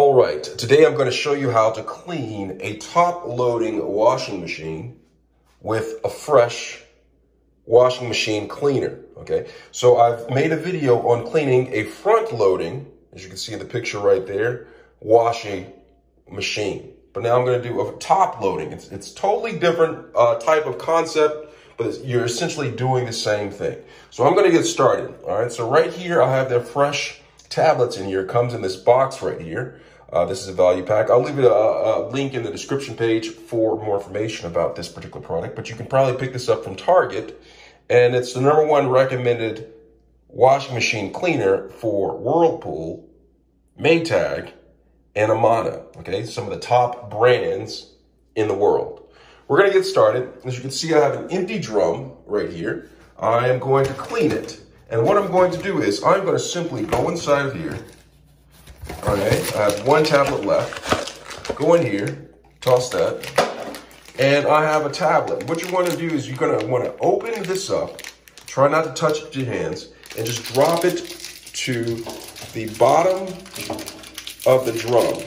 All right, today I'm going to show you how to clean a top-loading washing machine with Affresh washing machine cleaner, okay? So I've made a video on cleaning a front-loading, as you can see in the picture right there, washing machine. But now I'm going to do a top-loading. It's, it's totally different uh, type of concept, but you're essentially doing the same thing. So I'm going to get started, all right? So right here, I have the fresh tablets in here. It comes in this box right here. Uh, this is a value pack. I'll leave a, a, link in the description page for more information about this particular product, but you can probably pick this up from Target. And it's the number one recommended washing machine cleaner for Whirlpool, Maytag, and Amana. Okay, some of the top brands in the world. We're going to get started. As you can see, I have an empty drum right here. I am going to clean it. And what I'm going to do is I'm going to simply go inside of here. All right, I have one tablet left. Go in here, toss that. And I have a tablet. What you want to do is you're going to want to open this up. Try not to touch your hands. And just drop it to the bottom of the drum.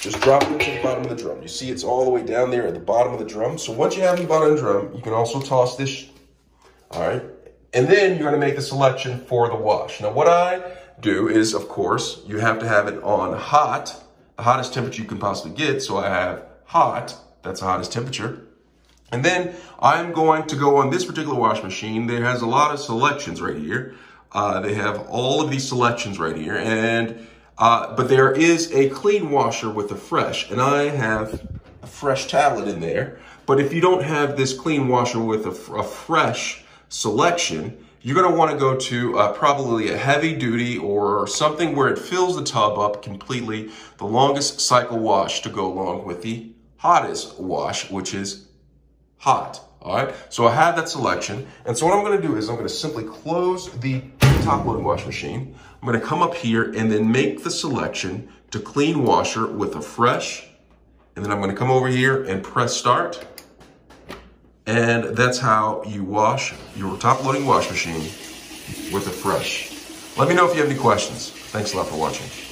Just drop it to the bottom of the drum. You see it's all the way down there at the bottom of the drum. So once you have the bottom the drum, you can also toss this, all right? And then you're gonna make the selection for the wash. Now what I do is, of course, you have to have it on hot, the hottest temperature you can possibly get. So I have hot, that's the hottest temperature. And then I'm going to go on this particular wash machine. There has a lot of selections right here. Uh, they have all of these selections right here. And, uh, but there is a clean washer with Affresh, and I have Affresh tablet in there. But if you don't have this clean washer with a, Affresh selection, you're going to want to go to uh, probably a heavy duty or something where it fills the tub up completely, the longest cycle wash to go along with the hottest wash, which is hot. All right, so I have that selection. And so what I'm going to do is I'm going to simply close the top loading wash machine. I'm going to come up here and then make the selection to clean washer with Affresh. And then I'm going to come over here and press start. And that's how you wash your top loading wash machine with Affresh. Let me know if you have any questions. Thanks a lot for watching.